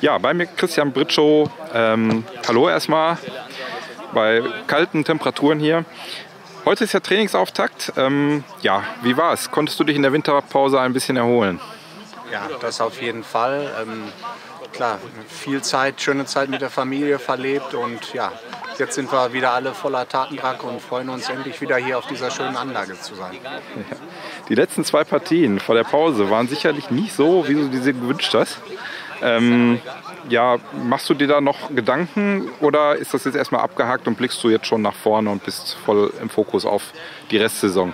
Ja, bei mir Christian Britschow. Ähm, hallo erstmal bei kalten Temperaturen hier. Heute ist ja Trainingsauftakt. Ähm, ja, wie war es? Konntest du dich in der Winterpause ein bisschen erholen? Ja, das auf jeden Fall. Ähm, klar, viel Zeit, schöne Zeit mit der Familie verlebt und ja, jetzt sind wir wieder alle voller Tatendrang und freuen uns endlich wieder hier auf dieser schönen Anlage zu sein. Die letzten zwei Partien vor der Pause waren sicherlich nicht so, wie du diese gewünscht hast. Ähm, ja, machst du dir da noch Gedanken oder ist das jetzt erstmal abgehakt und blickst du jetzt schon nach vorne und bist voll im Fokus auf die Restsaison?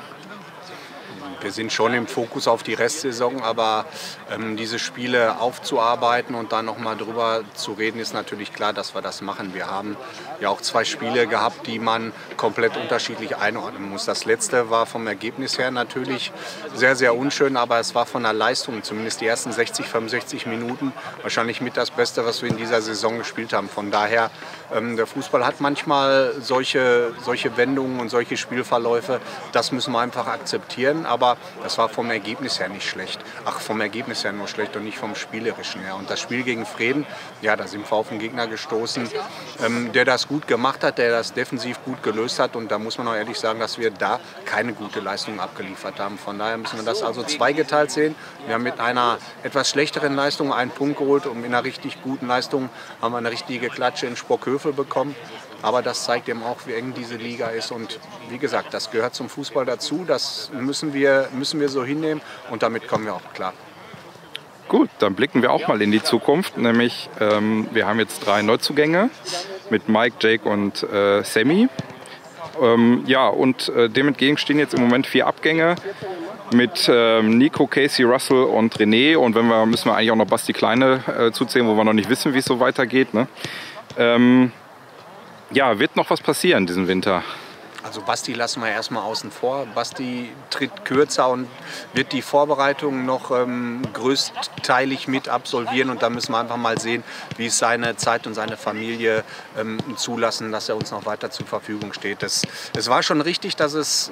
Wir sind schon im Fokus auf die Restsaison, aber ähm, diese Spiele aufzuarbeiten und dann nochmal drüber zu reden, ist natürlich klar, dass wir das machen. Wir haben ja auch zwei Spiele gehabt, die man komplett unterschiedlich einordnen muss. Das letzte war vom Ergebnis her natürlich sehr, sehr unschön, aber es war von der Leistung, zumindest die ersten 60, 65 Minuten, wahrscheinlich mit das Beste, was wir in dieser Saison gespielt haben. Von daher, ähm, der Fußball hat manchmal solche, solche Wendungen und solche Spielverläufe, das müssen wir einfach akzeptieren. Aber das war vom Ergebnis her nicht schlecht. Ach, vom Ergebnis her nur schlecht und nicht vom Spielerischen her. Und das Spiel gegen Frieden, ja, da sind wir auf einen Gegner gestoßen, ähm, der das gut gemacht hat, der das defensiv gut gelöst hat. Und da muss man auch ehrlich sagen, dass wir da keine gute Leistung abgeliefert haben. Von daher müssen wir das also zweigeteilt sehen. Wir haben mit einer etwas schlechteren Leistung einen Punkt geholt und mit einer richtig guten Leistung haben wir eine richtige Klatsche in Spockhövel bekommen. Aber das zeigt eben auch, wie eng diese Liga ist. Und wie gesagt, das gehört zum Fußball dazu. Das müssen wir, müssen wir so hinnehmen und damit kommen wir auch klar. Gut, dann blicken wir auch mal in die Zukunft. Nämlich, ähm, wir haben jetzt drei Neuzugänge mit Mike, Jake und äh, Sammy. Ähm, ja, und äh, dem entgegen stehen jetzt im Moment vier Abgänge mit ähm, Nico, Casey, Russell und René. Und wenn wir, müssen wir eigentlich auch noch Basti Kleine äh, zuzählen, wo wir noch nicht wissen, wie es so weitergeht. Ne? Ähm, ja, wird noch was passieren diesen Winter? Also Basti lassen wir erstmal außen vor. Basti tritt kürzer und wird die Vorbereitung noch ähm, größteilig mit absolvieren. Und da müssen wir einfach mal sehen, wie es seine Zeit und seine Familie ähm, zulassen, dass er uns noch weiter zur Verfügung steht. Es war schon richtig, dass es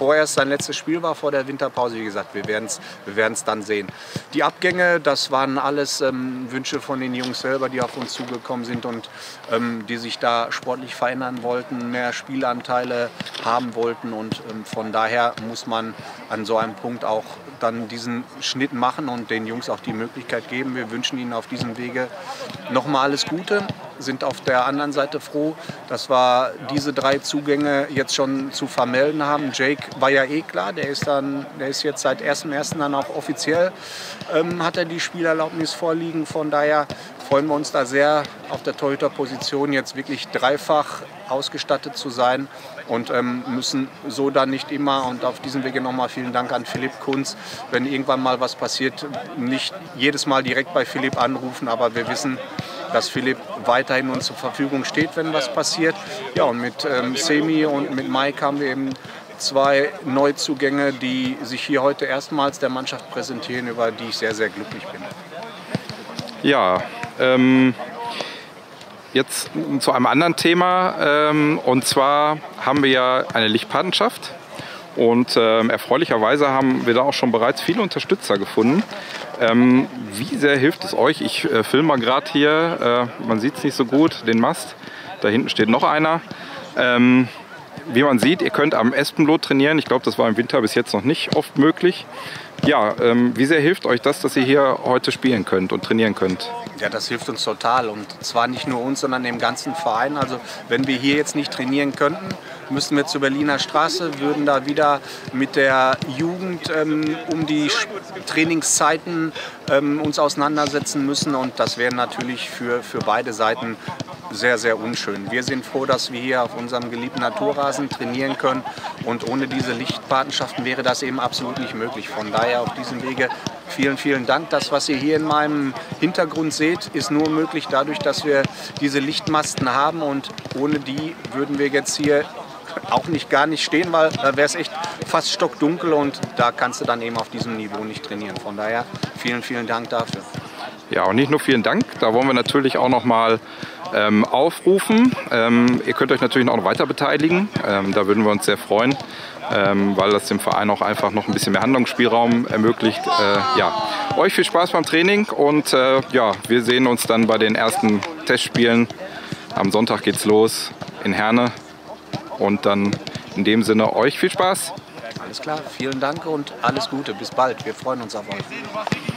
vorerst sein letztes Spiel war vor der Winterpause. Wie gesagt, wir werden es wir dann sehen. Die Abgänge, das waren alles ähm, Wünsche von den Jungs selber, die auf uns zugekommen sind und ähm, die sich da sportlich verändern wollten, mehr Spielanteile haben wollten. Und ähm, von daher muss man an so einem Punkt auch dann diesen Schnitt machen und den Jungs auch die Möglichkeit geben. Wir wünschen ihnen auf diesem Wege nochmal alles Gute sind auf der anderen Seite froh, dass wir diese drei Zugänge jetzt schon zu vermelden haben. Jake war ja eh klar, der ist, dann, der ist jetzt seit 1.1. dann auch offiziell, ähm, hat er die Spielerlaubnis vorliegen. Von daher freuen wir uns da sehr auf der Torhüterposition jetzt wirklich dreifach ausgestattet zu sein und ähm, müssen so dann nicht immer und auf diesem Wege nochmal vielen Dank an Philipp Kunz, wenn irgendwann mal was passiert, nicht jedes Mal direkt bei Philipp anrufen, aber wir wissen, dass Philipp weiterhin uns zur Verfügung steht, wenn was passiert. Ja, und mit ähm, Semi und mit Mike haben wir eben zwei Neuzugänge, die sich hier heute erstmals der Mannschaft präsentieren, über die ich sehr, sehr glücklich bin. Ja, ähm, jetzt zu einem anderen Thema. Ähm, und zwar haben wir ja eine Lichtpatenschaft. Und ähm, erfreulicherweise haben wir da auch schon bereits viele Unterstützer gefunden. Ähm, wie sehr hilft es euch? Ich äh, filme mal gerade hier, äh, man sieht es nicht so gut, den Mast. Da hinten steht noch einer. Ähm, wie man sieht, ihr könnt am Espenblut trainieren. Ich glaube, das war im Winter bis jetzt noch nicht oft möglich. Ja, ähm, wie sehr hilft euch das, dass ihr hier heute spielen könnt und trainieren könnt? Ja, das hilft uns total und zwar nicht nur uns, sondern dem ganzen Verein. Also wenn wir hier jetzt nicht trainieren könnten, müssten wir zur Berliner Straße, würden da wieder mit der Jugend ähm, um die Trainingszeiten ähm, uns auseinandersetzen müssen und das wäre natürlich für, für beide Seiten sehr, sehr unschön. Wir sind froh, dass wir hier auf unserem geliebten Naturrasen trainieren können und ohne diese Lichtpatenschaften wäre das eben absolut nicht möglich. Von daher auf diesem Wege vielen, vielen Dank. Das, was ihr hier in meinem Hintergrund seht, ist nur möglich dadurch, dass wir diese Lichtmasten haben und ohne die würden wir jetzt hier auch nicht gar nicht stehen, weil da wäre es echt fast stockdunkel und da kannst du dann eben auf diesem Niveau nicht trainieren. Von daher vielen, vielen Dank dafür. Ja, und nicht nur vielen Dank, da wollen wir natürlich auch noch mal ähm, aufrufen. Ähm, ihr könnt euch natürlich noch weiter beteiligen, ähm, da würden wir uns sehr freuen, ähm, weil das dem Verein auch einfach noch ein bisschen mehr Handlungsspielraum ermöglicht. Äh, ja. euch viel Spaß beim Training und äh, ja, wir sehen uns dann bei den ersten Testspielen. Am Sonntag geht's los in Herne und dann in dem Sinne euch viel Spaß. Alles klar, vielen Dank und alles Gute. Bis bald. Wir freuen uns auf euch.